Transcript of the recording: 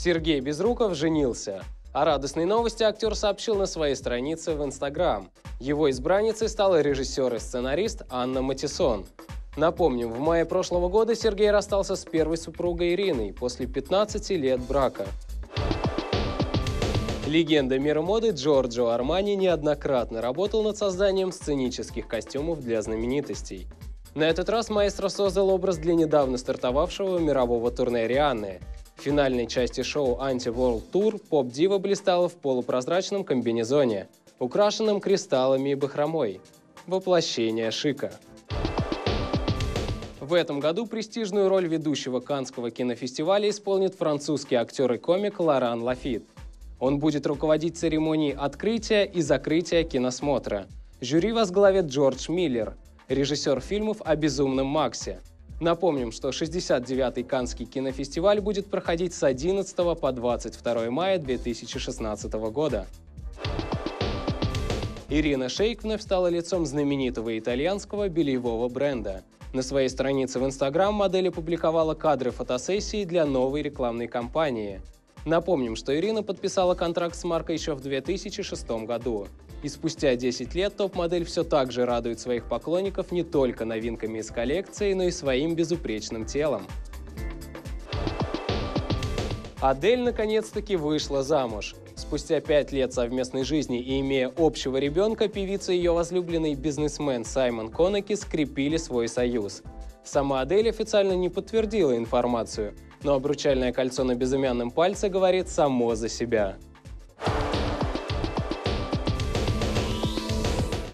Сергей Безруков женился. О радостной новости актер сообщил на своей странице в Инстаграм. Его избранницей стала режиссер и сценарист Анна Матисон. Напомним, в мае прошлого года Сергей расстался с первой супругой Ириной после 15 лет брака. Легенда мира моды Джорджо Армани неоднократно работал над созданием сценических костюмов для знаменитостей. На этот раз маэстро создал образ для недавно стартовавшего мирового турне Рианны. В финальной части шоу Anti-World Tour поп-дива блистала в полупрозрачном комбинезоне, украшенном кристаллами и бахромой. Воплощение шика. В этом году престижную роль ведущего Канского кинофестиваля исполнит французский актер и комик Лоран Лафит. Он будет руководить церемонией открытия и закрытия киносмотра. Жюри возглавит Джордж Миллер, режиссер фильмов о «Безумном Максе». Напомним, что 69-й Каннский кинофестиваль будет проходить с 11 по 22 мая 2016 года. Ирина Шейк вновь стала лицом знаменитого итальянского бельевого бренда. На своей странице в Инстаграм модель опубликовала кадры фотосессии для новой рекламной кампании. Напомним, что Ирина подписала контракт с маркой еще в 2006 году. И спустя 10 лет топ-модель все так же радует своих поклонников не только новинками из коллекции, но и своим безупречным телом. Адель наконец-таки вышла замуж. Спустя пять лет совместной жизни и имея общего ребенка, певица и ее возлюбленный бизнесмен Саймон Конеки скрепили свой союз. Сама Адель официально не подтвердила информацию, но обручальное кольцо на безымянном пальце говорит само за себя.